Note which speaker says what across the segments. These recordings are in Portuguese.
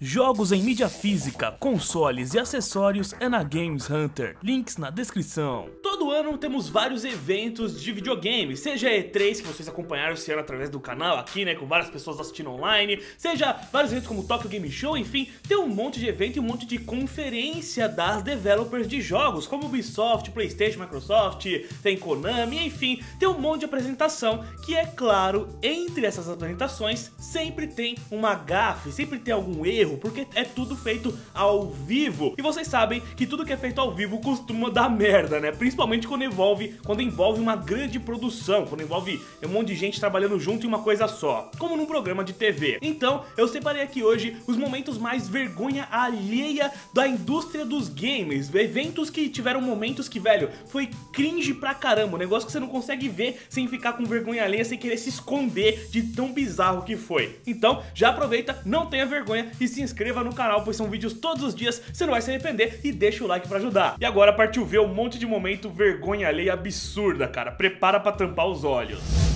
Speaker 1: Jogos em mídia física, consoles e acessórios é na Games Hunter. Links na descrição. Todo ano temos vários eventos de videogame, seja E3 que vocês acompanharam esse ano através do canal aqui, né, com várias pessoas assistindo online, seja vários eventos como Tokyo Game Show, enfim, tem um monte de evento e um monte de conferência das developers de jogos, como Ubisoft, Playstation, Microsoft, tem Konami, enfim, tem um monte de apresentação que é claro, entre essas apresentações sempre tem uma gafe, sempre tem algum erro, porque é tudo feito ao vivo. E vocês sabem que tudo que é feito ao vivo costuma dar merda, né? Principalmente quando envolve, quando envolve uma grande produção, quando envolve um monte de gente trabalhando junto em uma coisa só, como num programa de TV. Então, eu separei aqui hoje os momentos mais vergonha alheia da indústria dos games, eventos que tiveram momentos que, velho, foi cringe pra caramba, um negócio que você não consegue ver sem ficar com vergonha alheia, sem querer se esconder de tão bizarro que foi. Então, já aproveita, não tenha vergonha e se inscreva no canal, pois são vídeos todos os dias, você não vai se arrepender e deixa o like pra ajudar. E agora partiu ver um monte de momento vergonha alheia absurda, cara. Prepara pra tampar os olhos.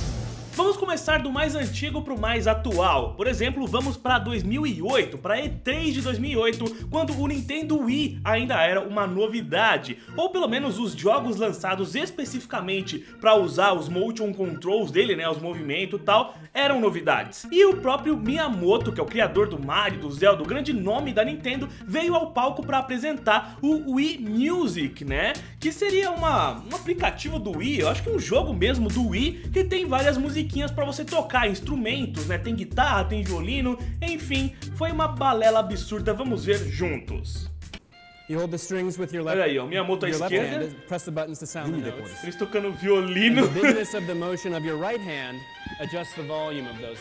Speaker 1: Vamos começar do mais antigo para o mais atual. Por exemplo, vamos para 2008, para E3 de 2008, quando o Nintendo Wii ainda era uma novidade, ou pelo menos os jogos lançados especificamente para usar os motion controls dele, né, os movimentos e tal, eram novidades. E o próprio Miyamoto, que é o criador do Mario, do Zelda, o grande nome da Nintendo, veio ao palco para apresentar o Wii Music, né, que seria uma, um aplicativo do Wii, eu acho que um jogo mesmo do Wii, que tem várias musiquinhas musiquinhas para você tocar, instrumentos, né? Tem guitarra, tem violino, enfim, foi uma balela absurda, vamos ver juntos. Olha aí, ó, minha moto à esquerda. Eles tocando violino.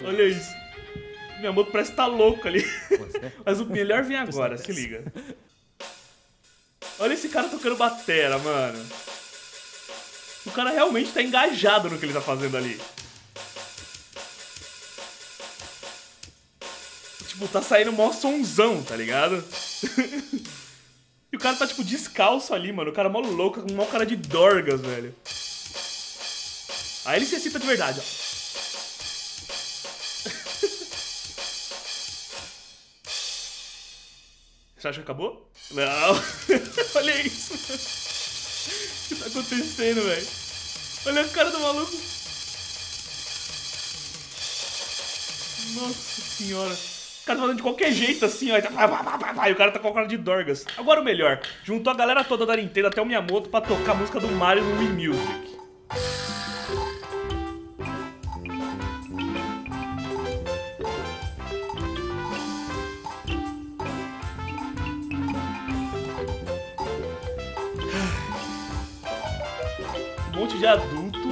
Speaker 1: Olha isso. Minha moto parece estar tá louco ali. Mas o melhor vem agora, se liga. Olha esse cara tocando batera, mano. O cara realmente tá engajado no que ele tá fazendo ali. Tipo, tá saindo mó sonzão, tá ligado? e o cara tá, tipo, descalço ali, mano. O cara mó louco, com mó cara de dorgas, velho. Aí ele se excita de verdade, ó. Você acha que acabou? Não. Olha isso. O que tá acontecendo, velho? Olha a cara do maluco. Nossa senhora cara fazendo de qualquer jeito assim, ó. E o cara tá com a cara de Dorgas. Agora o melhor, juntou a galera toda da Nintendo até o Miyamoto pra tocar a música do Mario no Wii Music. Um monte de adulto.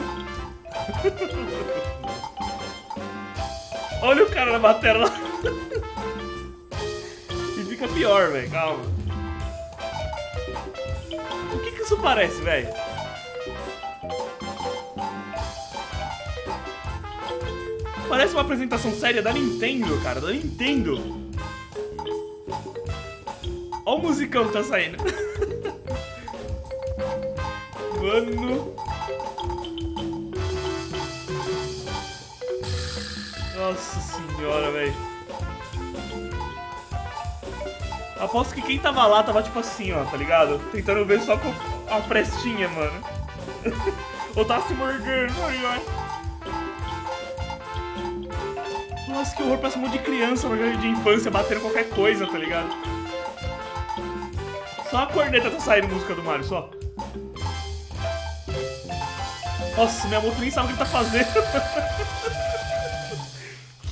Speaker 1: Olha o cara na bateria lá pior, velho. Calma. O que que isso parece, velho? Parece uma apresentação séria da Nintendo, cara. Da Nintendo. Olha o musicão que tá saindo. Mano. Nossa senhora, velho. Aposto que quem tava lá tava tipo assim, ó, tá ligado? Tentando ver só com a frestinha, mano. Ou tá se mordendo, tá ligado? Nossa, que horror, parece um monte de criança jardim de infância batendo qualquer coisa, tá ligado? Só a corneta tá saindo música do Mario, só. Nossa, minha moto nem sabe o que tá fazendo.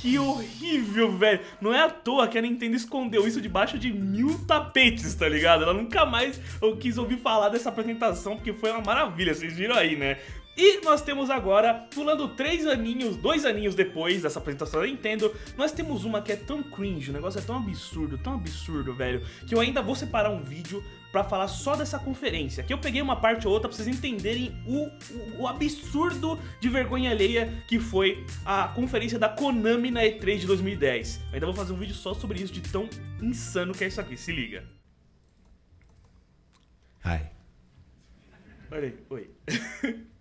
Speaker 1: Que horrível, velho. Não é à toa que a Nintendo escondeu isso debaixo de mil tapetes, tá ligado? Ela nunca mais eu quis ouvir falar dessa apresentação, porque foi uma maravilha, vocês viram aí, né? E nós temos agora, pulando três aninhos, dois aninhos depois dessa apresentação da Nintendo, nós temos uma que é tão cringe, o negócio é tão absurdo, tão absurdo, velho, que eu ainda vou separar um vídeo pra falar só dessa conferência. Que eu peguei uma parte ou outra pra vocês entenderem o, o, o absurdo de vergonha alheia que foi a conferência da Konami na E3 de 2010. Eu ainda vou fazer um vídeo só sobre isso, de tão insano que é isso aqui, se liga.
Speaker 2: Hi.
Speaker 1: Olha aí, oi.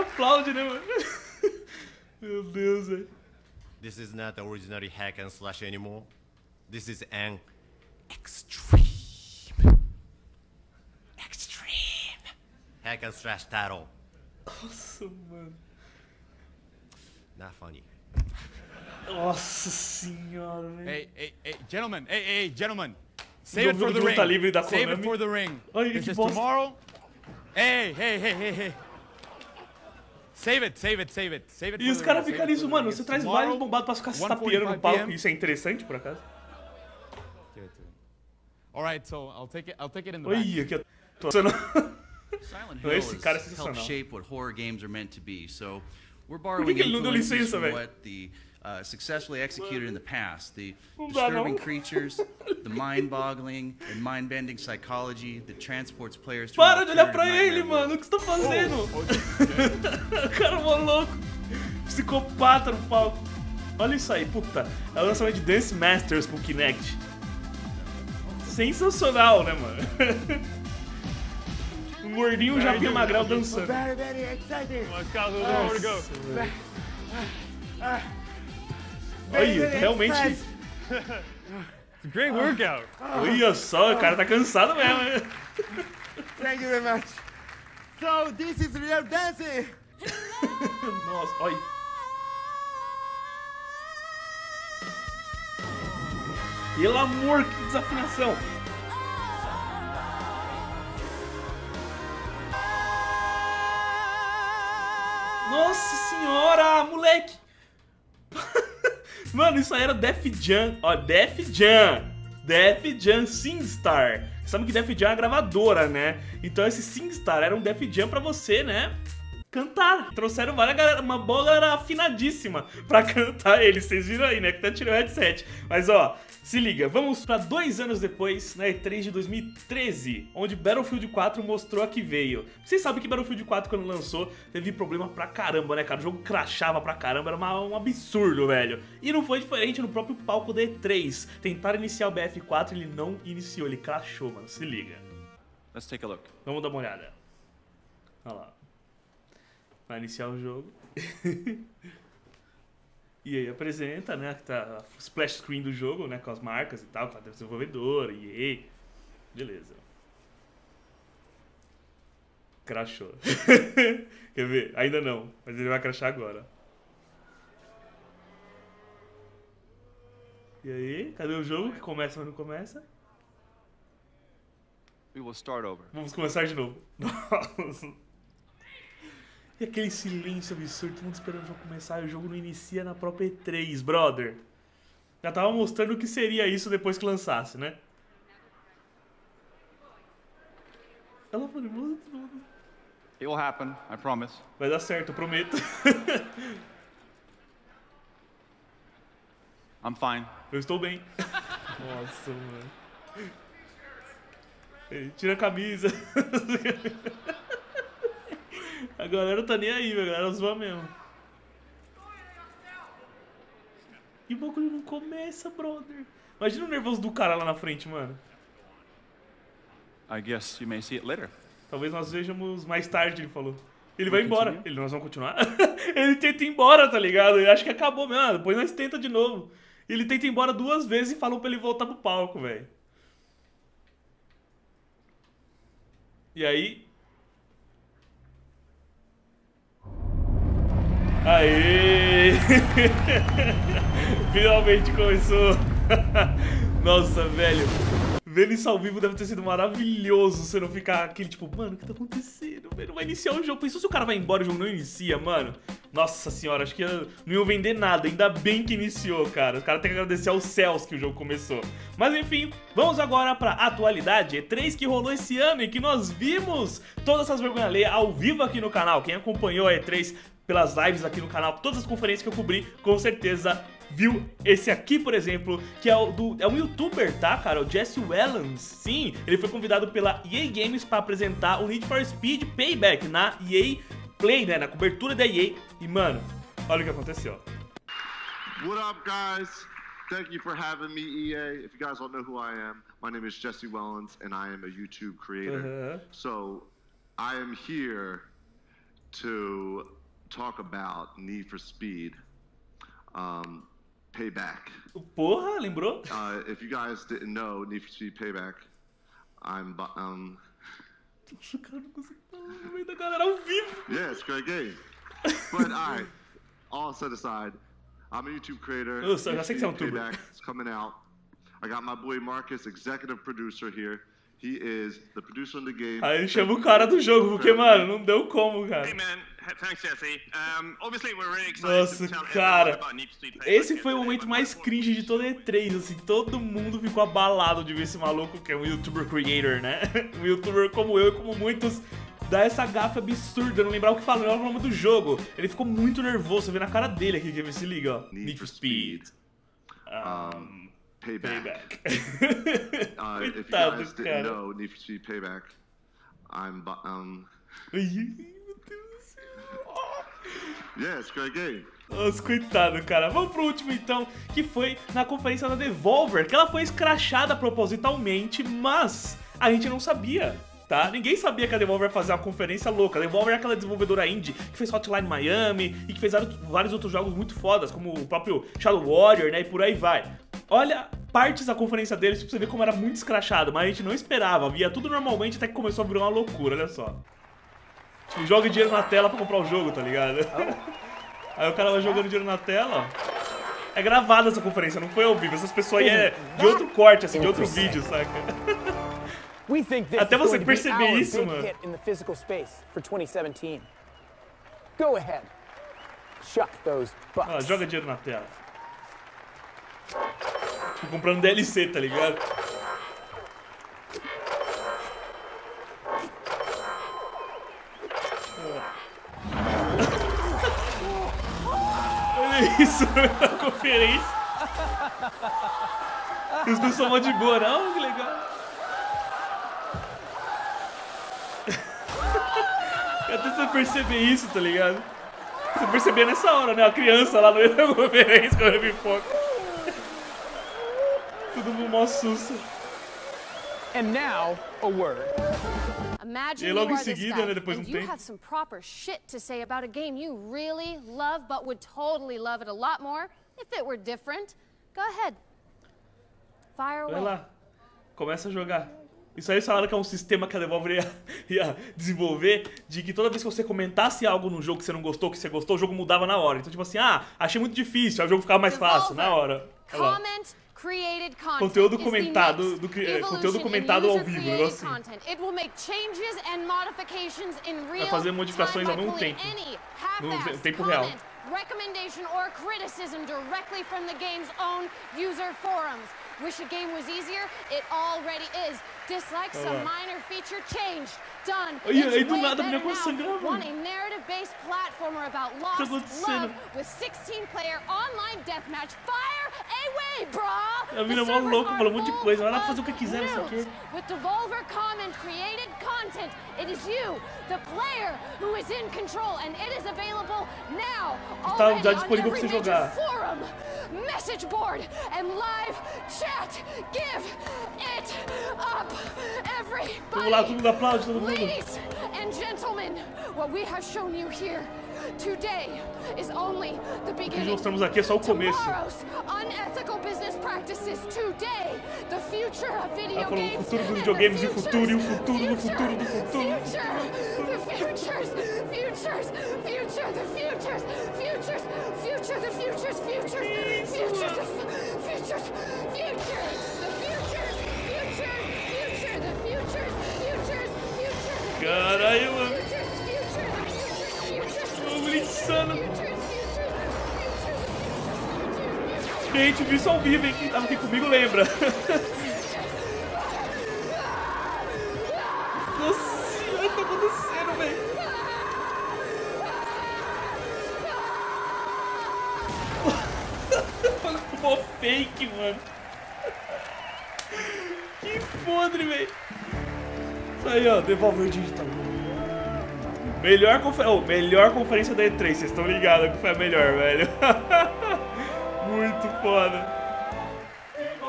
Speaker 1: aplaude, né, mano? Meu Deus, velho.
Speaker 2: This is not originally hack and slash anymore. This is an extreme, extreme hack and slash title.
Speaker 1: Nossa, mano.
Speaker 2: Not funny.
Speaker 1: Nossa senhora, velho.
Speaker 3: Hey, hey, hey, gentlemen, hey, hey, gentlemen. Save it for the ring. Save it for the ring.
Speaker 1: Olha
Speaker 3: this is tomorrow. Hey, hey, hey, hey, hey. Save it, save it, save it, save it.
Speaker 1: E os caras ficam nisso, mano. Você traz
Speaker 3: tomorrow,
Speaker 1: vários bombados pra ficar se tapeando no
Speaker 3: 1:45
Speaker 1: palco. Isso é interessante, por acaso?
Speaker 3: Give it to him. All right, so I'll take it. I'll take it in the back.
Speaker 1: Olha, aqui.
Speaker 4: Silent Hill
Speaker 1: esse
Speaker 4: has
Speaker 1: cara é
Speaker 4: helped
Speaker 1: sensacional.
Speaker 4: shape what horror games are meant to be. So we're
Speaker 1: que
Speaker 4: borrowing
Speaker 1: que ele não deu
Speaker 4: influences
Speaker 1: licença,
Speaker 4: from
Speaker 1: velho?
Speaker 4: what the uh, successfully executed in the past. The disturbing creatures, the mind-boggling and mind-bending psychology that transports players to
Speaker 1: Para de olhar pra ele, mano. O que você tá fazendo?
Speaker 3: Oh,
Speaker 1: o cara é mó louco. Psicopata no palco. Olha isso aí, puta. É o lançamento de Dance Masters pro Kinect. Sensacional, né, mano? Um gordinho já e magrelo dançando. Olha, realmente.
Speaker 5: Great workout.
Speaker 1: Olha só, o cara tá cansado mesmo.
Speaker 6: Thank you very much. So this is real dancing.
Speaker 1: Nossa, olha. Pelo amor, que desafinação. Nossa senhora, moleque. Mano, isso aí era Def Jam. Ó, Def Jam. Def Jam SingStar. Sabe que Def Jam é a gravadora, né? Então esse SingStar era um Def Jam pra você, né? Cantar. Trouxeram várias galera, uma boa galera afinadíssima pra cantar eles. Vocês viram aí, né? Que até tirou o headset. Mas ó, se liga, vamos pra dois anos depois, na E3 de 2013, onde Battlefield 4 mostrou a que veio. Vocês sabem que Battlefield 4, quando lançou, teve problema pra caramba, né, cara? O jogo crashava pra caramba, era uma- um absurdo, velho. E não foi diferente no próprio palco da E3. Tentaram iniciar o BF4 ele não iniciou, ele crashou, mano. Se liga.
Speaker 5: Let's take a look.
Speaker 1: Vamos dar uma olhada. Olha lá. Vai iniciar o jogo. e aí apresenta, né? Tá o splash screen do jogo, né? Com as marcas e tal, com a desenvolvedora, EA. Beleza. Crashou. Quer ver? Ainda não, mas ele vai crashar agora. E aí, cadê o jogo que começa, mas não começa?
Speaker 5: We will start over.
Speaker 1: Vamos começar de novo. Nossa. E aquele silêncio absurdo, todo mundo esperando o jogo começar e o jogo não inicia na própria E3, brother. Já tava mostrando o que seria isso depois que lançasse, né? Ela falou, "Mano, tudo.
Speaker 5: It will happen, I promise.
Speaker 1: vai dar certo, eu prometo.
Speaker 5: I'm fine.
Speaker 1: Eu estou bem. Nossa, mano. Ele tira a camisa. A galera tá nem aí, velho. A galera zoa mesmo. E o bagulho não começa, brother. Imagina o nervoso do cara lá na frente, mano.
Speaker 5: I guess you may see it later.
Speaker 1: Talvez nós vejamos mais tarde, ele falou. Ele vai embora.
Speaker 5: continuar?
Speaker 1: Ele, nós vamos continuar? ele tenta ir embora, tá ligado? Ele acha que acabou mesmo. Ah, depois nós tenta de novo. Ele tenta ir embora duas vezes e falou pra ele voltar pro palco, velho. E aí. Aê! Finalmente começou! Nossa, velho. Vendo isso ao vivo deve ter sido maravilhoso você não ficar aquele tipo, mano, o que tá acontecendo? Não vai iniciar o jogo. Pensou se o cara vai embora e o jogo não inicia, mano? Nossa senhora, acho que não iam vender nada. Ainda bem que iniciou, cara. O cara tem que agradecer aos céus que o jogo começou. Mas enfim, vamos agora pra atualidade E3 que rolou esse ano e que nós vimos todas essas vergonhas alheias ao vivo aqui no canal. Quem acompanhou a E3 pelas lives aqui no canal, todas as conferências que eu cobri, com certeza viu esse aqui, por exemplo, que é o do é um youtuber, tá, cara? O Jesse Wellens. Sim, ele foi convidado pela EA Games para apresentar o Need for Speed Payback na EA Play, né, na cobertura da EA. E mano, olha o que aconteceu.
Speaker 7: What up, guys? Thank you for having me, EA. If you guys don't know who I am, my name is Jesse Wellens, and I am a YouTube creator.
Speaker 1: Uhum.
Speaker 7: So, I am here to talk about Need for Speed um, Payback.
Speaker 1: Porra, lembrou?
Speaker 7: Uh, if you guys didn't know Need for Speed Payback, I'm um
Speaker 1: Nossa, o cara não consegue falar no meio da galera ao vivo.
Speaker 7: yeah, it's a great game. But all right, all set aside, I'm a YouTube creator.
Speaker 1: Oh, so
Speaker 7: Need
Speaker 1: I
Speaker 7: for
Speaker 1: think so,
Speaker 7: Speed
Speaker 1: too.
Speaker 7: Payback is coming out. I got my boy Marcus, executive producer here. He is the producer of the game.
Speaker 1: Aí ele chama o cara do jogo, porque, mano, não deu como, cara.
Speaker 8: Hey man, H- thanks Jesse. Um, obviously we're really excited
Speaker 1: Nossa,
Speaker 8: to tell
Speaker 1: cara. Esse foi o momento mais cringe de toda a E3, assim, todo mundo ficou abalado de ver esse maluco que é um youtuber creator, né? Um youtuber como eu e como muitos dá essa gafa absurda, não lembrar o que lembrar o nome do jogo. Ele ficou muito nervoso, você vê na cara dele aqui, que se liga, ó. Need for Speed. Um,
Speaker 7: Payback.
Speaker 1: payback.
Speaker 7: Uh, if you
Speaker 1: Coitado,
Speaker 7: guys didn't
Speaker 1: cara.
Speaker 7: know Need for Speed Payback, I'm um yeah, it's a great game.
Speaker 1: Nossa, coitado, cara. Vamos pro último então, que foi na conferência da Devolver, que ela foi escrachada propositalmente, mas a gente não sabia. Tá? Ninguém sabia que a Devolver ia fazer uma conferência louca. A Devolver é aquela desenvolvedora indie que fez Hotline Miami e que fez vários- vários outros jogos muito fodas, como o próprio Shadow Warrior, né? E por aí vai. Olha partes da conferência deles pra você ver como era muito escrachado, mas a gente não esperava. Via tudo normalmente até que começou a virar uma loucura, olha só. Tipo, joga dinheiro na tela pra comprar o jogo, tá ligado? Aí o cara vai jogando dinheiro na tela. É gravada essa conferência, não foi ao vivo. Essas pessoas aí é de outro corte, assim, de outro vídeo, saca? Até você perceber isso, mano.
Speaker 9: hit in the physical space for 2017. Go ahead. Chuck those bucks.
Speaker 1: Ó, joga dinheiro na tela. Tipo, comprando DLC, tá ligado? Olha isso na conferência. Os pessoal mó de boa, não? Que legal. Até você perceber isso, tá ligado? Você perceber nessa hora, né? A criança lá no meio da conferência comendo pipoca. Todo mundo mó susto.
Speaker 9: And now, a word.
Speaker 10: Imagine
Speaker 1: E
Speaker 10: you
Speaker 1: logo em seguida,
Speaker 10: guy,
Speaker 1: né, depois um
Speaker 10: you
Speaker 1: tempo.
Speaker 10: have some proper shit to say about a game you really love, but would totally love it a lot more if it were different. Go ahead. Fire
Speaker 1: Vai
Speaker 10: away.
Speaker 1: lá. Começa a jogar. Isso aí falaram que é um sistema que a Devolver ia, ia desenvolver de que toda vez que você comentasse algo no jogo que você não gostou, que você gostou, o jogo mudava na hora. Então, tipo assim, ah, achei muito difícil, aí o jogo ficava mais fácil, na hora.
Speaker 10: Comment.
Speaker 1: Conteúdo comentado do é, conteúdo comentado ao vivo, negócio assim.
Speaker 10: content. It will make changes and modifications in real
Speaker 1: fazer modificações ao mesmo tempo. No tempo real.
Speaker 10: recommendation or criticism directly from the game's own user forums. Wish a game was easier? It already is. Dislike some minor feature change. Done. It's
Speaker 1: do
Speaker 10: way
Speaker 1: nada
Speaker 10: better now. Want a narrative-based platformer about
Speaker 1: tá acontecendo?
Speaker 10: love with 16-player online deathmatch. Fire!
Speaker 1: A mina é mó louca, falou um monte de coisa. Vai lá fazer o que quiser, não sei o quê.
Speaker 10: With Devolver Common created content, it is you, the player, who is in control, and it is available now.
Speaker 1: Tá já
Speaker 10: on
Speaker 1: disponível pra
Speaker 10: every
Speaker 1: você jogar.
Speaker 10: Forum, message board, and live chat. Give it up, everybody.
Speaker 1: Vamos lá, todo mundo aplaude, todo mundo.
Speaker 10: Ladies and gentlemen, what we have shown you here today is only the
Speaker 1: O que
Speaker 10: beginning.
Speaker 1: mostramos aqui é só o começo.
Speaker 10: Tomorrow's unethical business practices today. The future of video
Speaker 1: Ela falou o futuro dos videogames e o futuro, e o futuro do futuro do futuro.
Speaker 10: Future,
Speaker 1: insano. Gente, vi isso ao vivo, hein? Quem tava aqui comigo lembra. Nossa senhora, tá acontecendo, velho? Mó fake, mano. Que podre, velho. Isso aí, ó, Devolver Digital. Melhor, confer... oh, melhor conferência da E3, vocês estão ligados que foi a melhor, velho. Muito foda.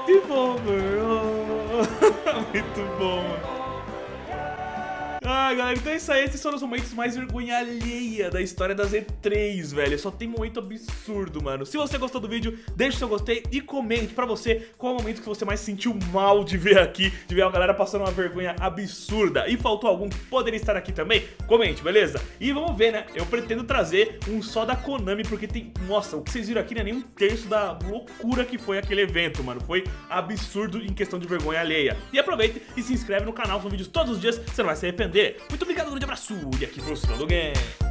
Speaker 1: Devolver. oh. Muito bom, mano. Ah, galera, então é isso aí. Esses são os momentos mais vergonha alheia da história das E3, velho. Só tem momento absurdo, mano. Se você gostou do vídeo, deixa o seu gostei e comente pra você qual o momento que você mais se sentiu mal de ver aqui, de ver a galera passando uma vergonha absurda. E faltou algum que poderia estar aqui também? Comente, beleza? E vamos ver, né? Eu pretendo trazer um só da Konami, porque tem... Nossa, o que vocês viram aqui não é nem um terço da loucura que foi aquele evento, mano. Foi absurdo em questão de vergonha alheia. E aproveite e se inscreve no canal, são vídeos todos os dias, você não vai se arrepender. Muito obrigado, um grande abraço e aqui pro Ciclo do Game.